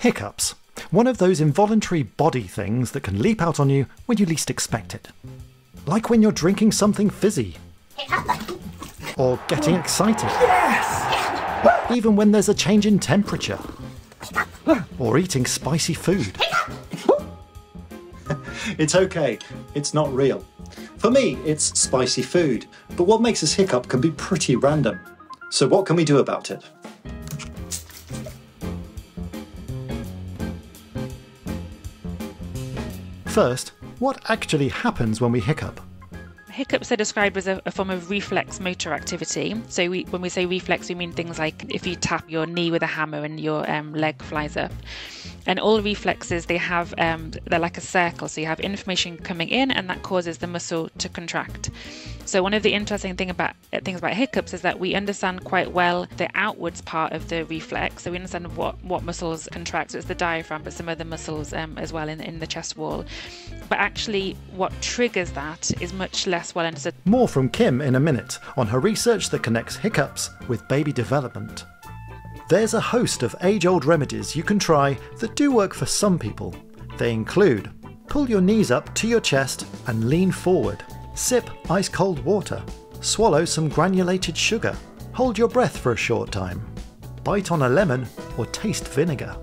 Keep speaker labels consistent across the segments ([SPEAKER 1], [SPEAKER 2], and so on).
[SPEAKER 1] Hiccups. One of those involuntary body things that can leap out on you when you least expect it. Like when you're drinking something fizzy. Or getting excited. Even when there's a change in temperature. Or eating spicy food.
[SPEAKER 2] it's okay, it's not real. For me, it's spicy food, but what makes us hiccup can be pretty random. So, what can we do about it?
[SPEAKER 1] First, what actually happens when we hiccup?
[SPEAKER 3] Hiccups are described as a, a form of reflex motor activity. So, we, when we say reflex, we mean things like if you tap your knee with a hammer and your um, leg flies up. And all reflexes, they have, um, they're like a circle. So, you have information coming in, and that causes the muscle to contract. So one of the interesting thing about things about hiccups is that we understand quite well the outwards part of the reflex. So we understand what what muscles contract. So it's the diaphragm, but some other muscles um, as well in in the chest wall. But actually, what triggers that is much less well understood.
[SPEAKER 1] More from Kim in a minute on her research that connects hiccups with baby development. There's a host of age old remedies you can try that do work for some people. They include pull your knees up to your chest and lean forward. Sip ice cold water. Swallow some granulated sugar. Hold your breath for a short time. Bite on a lemon or taste vinegar.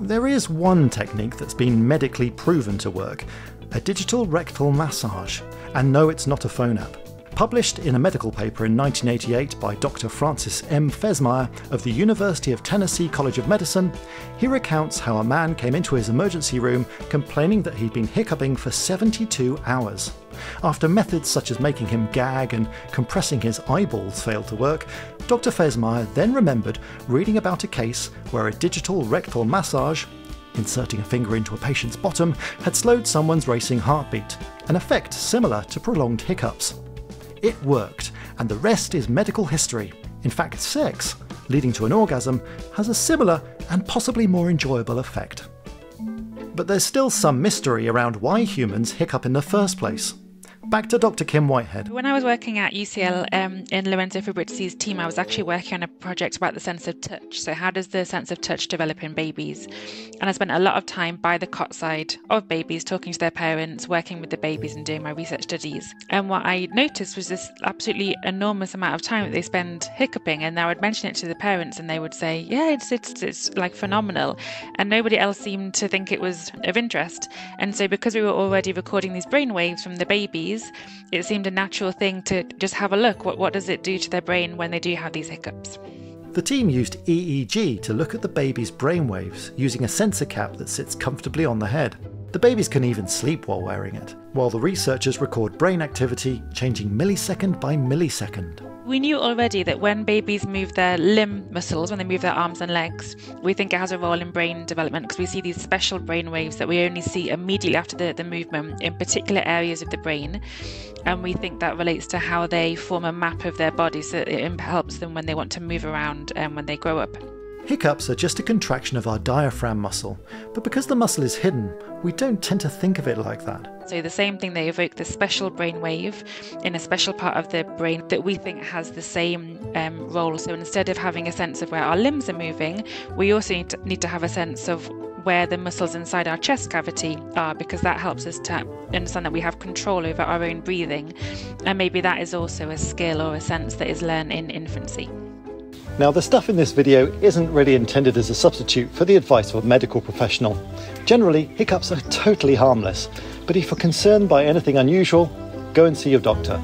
[SPEAKER 1] There is one technique that's been medically proven to work a digital rectal massage. And no, it's not a phone app. Published in a medical paper in 1988 by Dr. Francis M. Fesmire of the University of Tennessee College of Medicine, he recounts how a man came into his emergency room complaining that he'd been hiccuping for 72 hours. After methods such as making him gag and compressing his eyeballs failed to work, Dr. Fesmire then remembered reading about a case where a digital rectal massage inserting a finger into a patient's bottom, had slowed someone's racing heartbeat, an effect similar to prolonged hiccups. It worked, and the rest is medical history. In fact, sex, leading to an orgasm, has a similar and possibly more enjoyable effect. But there's still some mystery around why humans hiccup in the first place. Back to Dr. Kim Whitehead.
[SPEAKER 3] When I was working at UCL um, in Lorenzo Fabrizi's team, I was actually working on a project about the sense of touch. So, how does the sense of touch develop in babies? And I spent a lot of time by the cot side of babies, talking to their parents, working with the babies, and doing my research studies. And what I noticed was this absolutely enormous amount of time that they spend hiccuping. And I would mention it to the parents, and they would say, "Yeah, it's it's it's like phenomenal," and nobody else seemed to think it was of interest. And so, because we were already recording these brain waves from the babies it seemed a natural thing to just have a look. What, what does it do to their brain when they do have these hiccups?
[SPEAKER 1] The team used EEG to look at the baby's brainwaves using a sensor cap that sits comfortably on the head. The babies can even sleep while wearing it, while the researchers record brain activity changing millisecond by millisecond.
[SPEAKER 3] We knew already that when babies move their limb muscles, when they move their arms and legs, we think it has a role in brain development because we see these special brain waves that we only see immediately after the, the movement in particular areas of the brain. And we think that relates to how they form a map of their body so it helps them when they want to move around and when they grow up.
[SPEAKER 1] Hiccups are just a contraction of our diaphragm muscle, but because the muscle is hidden, we don't tend to think of it like that.
[SPEAKER 3] So, the same thing, they evoke this special brain wave in a special part of the brain that we think has the same um, role. So, instead of having a sense of where our limbs are moving, we also need to, need to have a sense of where the muscles inside our chest cavity are because that helps us to understand that we have control over our own breathing. And maybe that is also a skill or a sense that is learned in infancy.
[SPEAKER 1] Now, the stuff in this video isn't really intended as a substitute for the advice of a medical professional. Generally, hiccups are totally harmless, but if you're concerned by anything unusual, go and see your doctor.